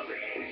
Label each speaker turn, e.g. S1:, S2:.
S1: Congress